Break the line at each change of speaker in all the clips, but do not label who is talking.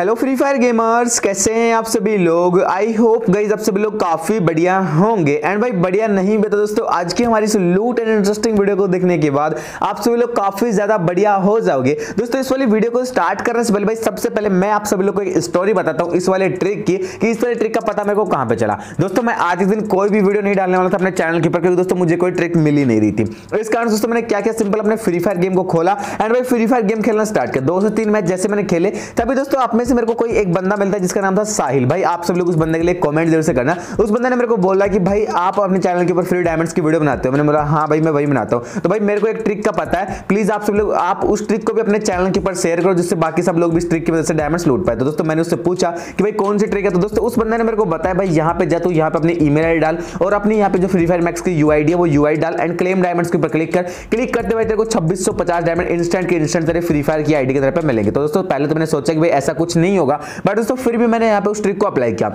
Hello free fire gamers, कैसे हैं आप सभी लोग? आई होप गाइज़ आप सभी लोग काफ़ी बढ़िया होंगे। एंड भाई, बढ़िया नहीं भी तो दोस्तों, आज की हमारी इस लूट एंड इंटरेस्टिंग वीडियो को देखने के बाद आप सभी लोग काफ़ी ज़्यादा बढ़िया हो जाओगे। दोस्तों, इस वाली वीडियो को स्टार्ट करने से पहले भाई, सबसे पहले मैं आप सभी लोग को एक स्टोरी बताता हूँ इस वाले ट्रिक की, कि इस वाले ट्रिक का पता मेरे को कहाँ पे चला। दोस्तों, मैं आज दिन कोई भी वीडियो नहीं डालने वाला था अपने चैनल के ऊपर क्योंकि दोस्तों, मुझे कोई ट्रिक मिल नहीं रही थी। इस कारण दोस्तों, मैंने क्या क्या सिंपल अपने फ्री फायर गेम को खोला। एंड भाई फ्री फायर गेम खेलना स्टार्ट किया। दो से तीन मैच जैसे मैंने खेले, तभी दोस्तों आप में से मेरे को कोई एक बंदा मिलता है जिसका नाम था साहिल। भाई, आप सब लोग उस बंदे के लिए कमेंट ज़रूर से करना। उस बंदे ने मेरे को बोला कि, भाई, आप अपने चैनल के ऊपर फ्री डायमंड्स की वीडियो बनाते हो? मैंने बोला हाँ भाई, मैं वही बनाता हूँ। तो भाई, मेरे को एक ट्रिक का पता है। प्लीज़ आप सब लोग, आप उस ट्रिक को भी अपने चैनल के ऊपर शेयर करो, जिससे बाकी सब लोग भी इस ट्रिक की वजह से डायमंड्स लूट पाए। तो दोस्तों, मैंने उससे पूछा कि, भाई, कौन सी ट्रिक है? तो दोस्तों, उस बंदे ने मेरे को बताया, भाई, यहाँ पे जा तू, यहाँ पे अपनी ईमेल आई डाल और अपनी यहाँ पे जो फ्री फायर मैक्स की यू है, वो यू डाल एंड क्लेम डायमंड्स के ऊपर क्लिक कर। क्लिक करते हुए तेरे को छब्बीस डायमंड इंस्टेंट के इंस्टेंट तेरे फ्री फायर की आईडी की तरफ़ मिलेंगे। तो दोस्तों, पहले तो मैंने सोचा कि, भाई, ऐसा कुछ नहीं होगा। बट दोस्तों फिर भी मैंने यहाँ पे उस ट्रिक को अप्लाई किया।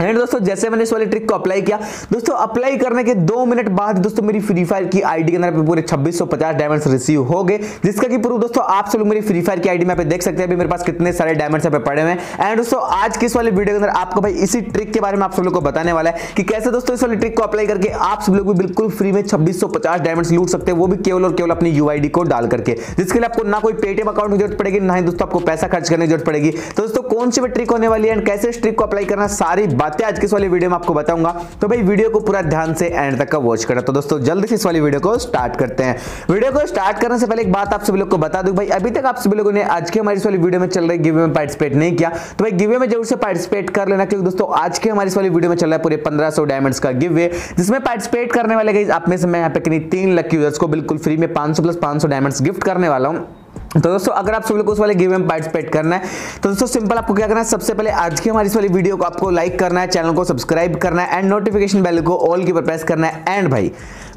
एंड दोस्तों, जैसे मैंने इस वाले ट्रिक को अप्लाई किया, दोस्तों अप्लाई करने के दो मिनट बाद दोस्तों, मेरी फ्री फायर की आईडी के अंदर पूरे 2650 डायमंड्स रिसीव हो गए, जिसका कि प्रूफ दोस्तों, आप सब लोग मेरी फ्री फायर की आईडी में पे देख सकते हैं, अभी मेरे पास कितने सारे डायमंड्स पे पड़े हुए हैं। एंड दोस्तों, आज की इस वाले वीडियो के अंदर आपको भाई इसी ट्रिक के बारे में आप सब लोग को बताने वाला है कि कैसे दोस्तों इस वाले ट्रिक को अप्लाई करके आप सब लोग भी बिल्कुल फ्री में छब्बीस डायमंड्स लूट सकते हैं, वो भी केवल और केवल अपनी यूआईडी को डाल करके। जिसके लिए आपको ना कोई पेटीएम अकाउंट की ज़रूरत पड़ेगी, ना ही दोस्तों आपको पैसा खर्च करने की ज़रूरत पड़ेगी। तो दोस्तों, कौन सी ट्रिक होने वाली है एंड कैसे इस ट्रिक को अप्लाई करना, सारी बातें आज की इस वाली वीडियो में आपको बताऊँगा। तो भाई, वीडियो को पूरा ध्यान से एंड तक का वॉच करना। तो दोस्तों, जल्दी से इस वाली वीडियो को स्टार्ट करते हैं। वीडियो को स्टार्ट करने से पहले एक बात आप सभी लोग को बता दूँ, भाई, अभी तक आप सभी लोगों ने आज के हमारी इस वाली वीडियो में चल रही गिवे में पार्टिसिपेट नहीं किया। तो भाई, गिवे में ज़रूर से पार्टिसिपेट कर लेना, क्योंकि दोस्तों, आज के हमारी इस वाली वीडियो में चल रहा है पूरे पंद्रह डायमंड्स का गिवे, जिसमें पार्टिसिपेट करने वाले गई आप में से मैं यहाँ पे कहीं तीन लक यूज़र्स को बिल्कुल फ्री में पाँच प्लस पाँच डायमंड्स गिफ्ट करने वाला हूँ। तो दोस्तों, अगर आप सभी लोग उस वाले गेम में पार्टिसिपेट करना है तो दोस्तों सिंपल आपको क्या करना है? सबसे पहले आज की हमारी इस वाली वीडियो को आपको लाइक करना है चैनल को सब्सक्राइब करना है एंड नोटिफिकेशन बेल को ऑल के ऊपर प्रेस करना है। एंड भाई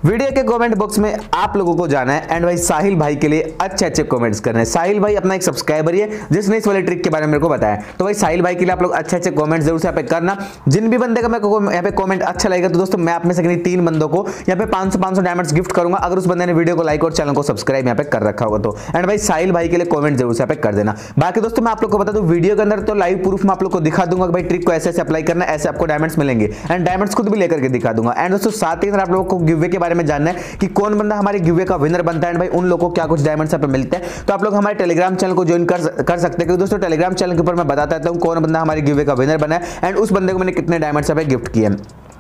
वीडियो के कमेंट बॉक्स में आप लोगों को जाना है एंड भाई, साहिल भाई के लिए अच्छे अच्छे कमेंट्स करने हैं। साहिल भाई अपना एक सब्सक्राइबर है जिसने इस वाले ट्रिक के बारे में मेरे को बताया तो भाई, साहिल भाई के लिए आप लोग अच्छे अच्छे कमेंट ज़रूर से यहाँ पे करना। जिन भी बंदे का मेरे को यहाँ पे कमेंट अच्छा लगेगा तो दोस्तों, मैं आप में से तीन बंदों को यहाँ पे पाँच सौ डायमंड्स गिफ्ट करूँगा, अगर उस बंदे ने वीडियो को लाइक और चैनल को सब्सक्राइब यहाँ पे कर रखा होगा तो। एंड भाई, साहिल भाई के लिए कॉमेंट ज़रूर से यहाँ कर देना। बाकी दोस्तों, मैं आप लोग को बता दूँ, वीडियो के अंदर तो लाइव प्रूफ मैं आप लोग को दिखा दूँगा भाई ट्रिक को ऐसे ऐसे अप्लाई करना ऐसे आपको डायमंड्स मिलेंगे। एंड डायमंड्स खुद भी लेकर के दिखा दूँगा। एंड दोस्तों, साथ ही आप लोगों को गिवे के बारे में जानना है कि कौन बंदा हमारे गिवे का विनर बनता है भाई उन लोगों को क्या कुछ डायमंड्स यहाँ मिलते हैं तो आप लोग हमारे टेलीग्राम चैनल को ज्वाइन कर कर सकते हैं। क्योंकि दोस्तों टेलीग्राम चैनल के ऊपर मैं बताता हूँ कौन बंदा हमारे गिवे का विनर बना है एंड उस बंदे को मैंने कितने डायमंड्स यहाँ गिफ्ट किए हैं।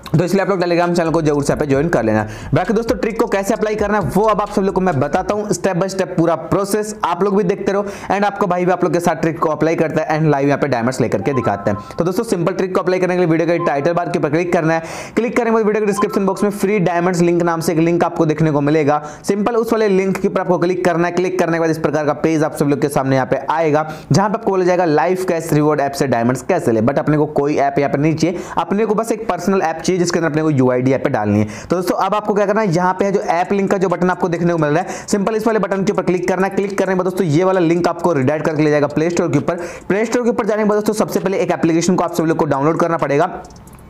तो इसलिए आप लोग टेलीग्राम चैनल को ज़रूर से पे ज्वाइन कर लेना। बाकी दोस्तों ट्रिक को कैसे अप्लाई करना है वो अब आप सब लोग को मैं बताता हूँ। स्टेप बाय स्टेप पूरा प्रोसेस आप लोग भी देखते रहो। एंड आपको भाई भी आप लोग के साथ ट्रिक को अप्लाई करता है एंड लाइव यहाँ पे डायमंड्स लेकर के दिखाते हैं। तो दोस्तों सिंपल ट्रिक को अप्लाई करने के लिए वीडियो के टाइटल बार के ऊपर क्लिक करना है। क्लिक करने के बाद वीडियो के डिस्क्रिप्शन बॉक्स में फ्री डायमंड्स लिंक नाम से एक लिंक आपको देखने को मिलेगा। सिंपल उस वाले लिंक के ऊपर आपको क्लिक करना है। क्लिक करने के बाद इस प्रकार का पेज आप सब लोग के सामने यहाँ पे आएगा, जहाँ पर आपको बोला जाएगा लाइफ कैश रिवॉर्ड ऐप से डायमंड्स कैसे ले। बट अपने कोई ऐप यहाँ पर नहीं चाहिए। अपने को बस एक पर्सनल ऐप चाहिए। जिसके अंदर अपने को यू आई पे डालनी है। तो दोस्तों, अब आपको क्या करना है, यहाँ पे है जो ऐप लिंक का जो बटन आपको देखने को मिल रहा है सिंपल इस वाले बटन के ऊपर क्लिक करना है। क्लिक करने के दोस्तों, ये वाला लिंक आपको रिडाइट करके ले जाएगा प्ले स्टोर के ऊपर। प्ले स्टोर के ऊपर जाने के बाद दोस्तों, सबसे पहले एक एप्लीकेशन को आप सब लोग को डाउनलोड करना पड़ेगा।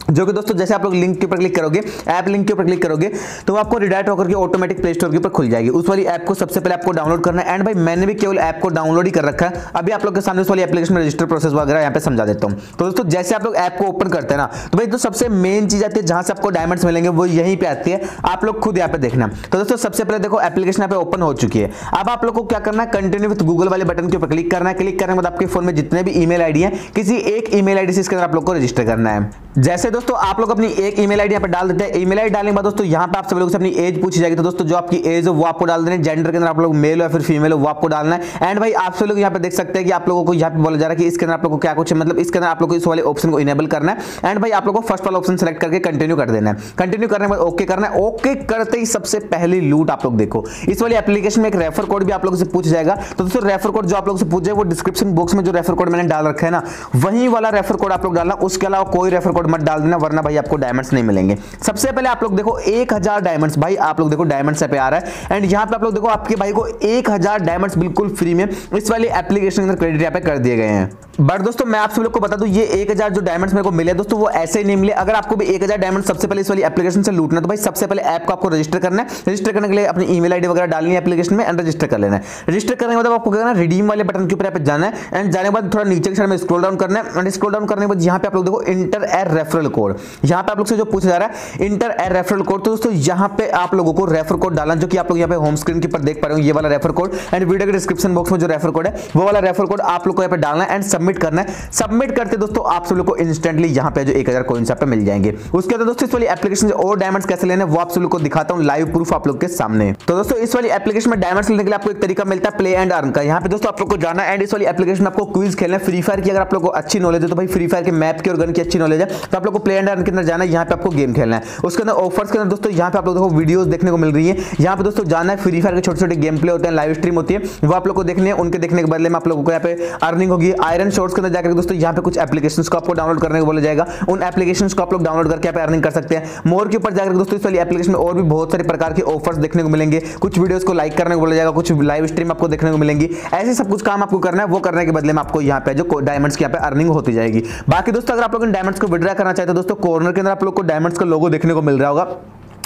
जो कि दोस्तों, जैसे आप लोग लिंक के ऊपर क्लिक करोगे ऐप लिंक के ऊपर क्लिक करोगे तो आपको रिडायरेक्ट होकर के ऑटोमेटिक प्ले स्टोर के ऊपर खुल जाएगी। उस वाली ऐप को सबसे पहले आपको डाउनलोड करना है। एंड भाई, मैंने भी केवल ऐप को डाउनलोड ही कर रखा है। अभी आप लोग के सामने उस वाली एप्लीकेशन में रजिस्टर प्रोसेस वगैरह यहाँ पे समझा देता हूँ। तो दोस्तों, जैसे आप लोग ऐप को ओपन करते हैं ना तो भाई तो सबसे मेन चीज़ आती है, जहाँ से आपको डायमंड्स मिलेंगे, वो यहीं पे आती है। आप लोग खुद यहाँ पे देखना। तो दोस्तों, सबसे पहले देखो एप्लीकेशन यहाँ पे ओपन हो चुकी है। अब आप लोग को क्या करना है कंटिन्यू विथ गूगल वाले बटन के ऊपर क्लिक करना है। क्लिक करने के बाद आपके फ़ोन में जितने भी ईमेल आईडी है, किसी एक ईमेल आईडी से इसके अंदर आप लोग को रजिस्टर करना है। जैसे दोस्तों, आप लोग अपनी एक ईमेल आईडी यहाँ पे डाल देते हैं। ईमेल आईडी डालने के बाद दोस्तों, यहाँ पे आप सभी लोग से अपनी एज पूछी जाएगी। तो दोस्तों, जो आपकी एज है, वो आपको डाल देना जेंडर के अंदर आप लोग मेल हो या फिर फीमेल हो, वो आपको डालना है। एंड भाई, आप सभी लोग यहाँ पे देख सकते हैं कि आप लोगों को यहाँ पे बोला जा रहा है कि इसके अंदर आप लोग को क्या कुछ है मतलब इसके अंदर आप लोग इस वाले ऑप्शन को इनेबल करना है। एंड भाई, आप लोग को फ़र्स्ट वाला ऑप्शन सेलेक्ट करके कंटिन्यू कर देना है। कंटिन्यू करने के बाद ओके करना है। ओके करते ही सबसे पहली लूट आप लोग देखो। इस वाली एप्लीकेशन में एक रेफर कोड भी आप लोगों से पूछ जाएगा। तो दोस्तों रेफर कोड जो आप लोग से पूछ जाए वो डिस्क्रिप्शन बॉक्स में जो रेफर कोड मैंने डाल रखा है ना, वही वाला रेफर कोड आप लोग डालना। उसके अलावा कोई रेफर कोड मत डाल देना वरना भाई आपको डायमंड्स नहीं मिलेंगे। सबसे पहले आप लोग देखो, एक हज़ार डायमंड्स भाई, आप लोग देखो डायमंड्स पे आ रहा है। एंड यहाँ पे आप लोग देखो, आपके भाई को एक हज़ार डायमंड्स बिल्कुल फ्री में इस वाली एप्लीकेशन के अंदर क्रेडिट यहाँ पे कर दिए गए हैं। बट दोस्तों, मैं आप सब लोग को बता दूँ, ये 1000 जो डायमंड्स मेरे को मिले दोस्तों, वो ऐसे ही नहीं मिले। अगर आपको भी 1000 डायमंड सबसे पहले इस वाली एप्लीकेशन से लूटना तो भाई सबसे पहले ऐप को आपको रजिस्टर करना है। रजिस्टर करने के लिए अपनी ईमेल आईडी वगैरह डालनी है एप्लीकेशन में एंड रजिस्टर कर लेना है। रजिस्टर करने के बाद आपको करना रिडीम वाले बटन के ऊपर जाना है। एंड जाने के बाद थोड़ा नीचे के साइड में स्क्रॉल डाउन करना है। एंड स्क्रॉल डाउन करने के बाद यहाँ पे आप लोग देखो इंटर एर रेफरल कोड यहाँ पे आप लोग से जो पूछा जा रहा है इंटर एर रेफरल कोड तो दोस्तों, यहाँ पे आप लोगों को रेफर कोड डालना जो कि आप लोग यहाँ पे होम स्क्रीन के ऊपर देख पा रहे हो, ये वाला रेफर कोड एंड वीडियो के डिस्क्रिप्शन बॉक्स में जो रेफर कोड है, वो वाला रेफर कोड आप लोग को यहाँ पे डालना है एंड सबमिट करना है। सबमिट करते दोस्तों, आप सब लोग को इंस्टेंटली यहाँ पे जो 1000 कॉइंस आप पे मिल जाएँगे। उसके बाद दोस्तों, इस वाली एप्लीकेशन से और डायमंड्स कैसे लेने वो आप सब लोग को दिखाता हूँ लाइव प्रूफ आप लोग के सामने। तो दोस्तों, इस वाली एप्लीकेशन में डायमंड्स लेने के लिए आपको एक तरीका मिलता है प्ले एंड अर्न का। यहाँ पे दोस्तों, आप लोग को जाना एंड इस वाली एप्लीकेशन आपको क्विज खेलना फ्री फायर की अगर आप लोग को अच्छी नॉलेज है तो भाई फ्री फायर के मैप की और गन की अच्छी नॉलेज है तो आप लोग को प्ले एंड के अंदर जाना है, यहाँ पे आपको गेम खेलना है। उसके अंदर ऑफर्स के अंदर दोस्तों, यहाँ पे आप लोग देखो वीडियोस देखने को मिल रही है। यहाँ पे दोस्तों जाना है फ्री फायर के छोटे छोटे गेम प्ले होते हैं लाइव स्ट्रीम होती है, वो आप लोग को देखने हैं। उनके देखने के बदले में आप लोगों को यहाँ पे अर्निंग होगी। आयरन शॉर्ट्स के अंदर जाकर दोस्तों, यहाँ पे कुछ एप्लीकेशन को आपको डाउनलोड करने को बोला जाएगा। उन एप्लीकेशन को आप लोग डाउनलोड करके आप अर्निंग कर सकते हैं। मोर के ऊपर जाकर दोस्तों, इस वाली एप्लीकेशन में और भी बहुत सारे प्रकार के ऑफर्स देखने को मिलेंगे। कुछ वीडियोस को लाइक करने को बोला जाएगा, कुछ लाइव स्ट्रीम आपको देखने को मिलेंगी। ऐसे सब कुछ काम आपको करना है, वो करने के बदले में आपको यहाँ पे जो डायमंड्स की यहाँ पे अर्निंग होती जाएगी। बाकी दोस्तों, अगर आप लोग इन डायमंड्स को विड्रा करना चाहते दोस्तों कॉर्नर के अंदर आप लोग को डायमंड्स का लोगो देखने को मिल रहा होगा।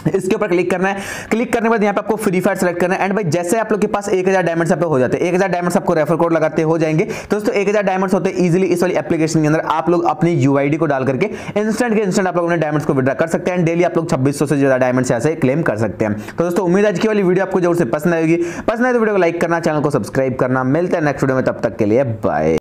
इसके ऊपर क्लिक करना है। क्लिक करने के बाद यहाँ पे आपको फ्री फायर सेलेक्ट करना है। एंड भाई, जैसे आप लोग के पास 1000 हज़ार डायमंड्स पे हो जाते हैं 1000 डायमंड्स आपको रेफर कोड लगाते हो जाएँगे। तो दोस्तों 1000 डायमंड्स होते हैं इजीली इस वाली एप्लीकेशन के अंदर। आप लोग अपनी यूआईडी को डाल करके इंस्टेंट के इंस्टेंट आप लोग अपने डायमंड्स को विड्रा कर सकते हैं। डेली आप लोग छब्बीस से ज़्यादा डायमंड्स ऐसे क्लेम कर सकते हैं। तो दोस्तों, उम्मीद आज की वाली वीडियो आपको ज़रूर से पसंद आएगी। पसंद आए तो वीडियो को लाइक करना चैनल को सब्सक्राइब करना। मिलता है नेक्स्ट वीडियो में, तब तक के लिए बाय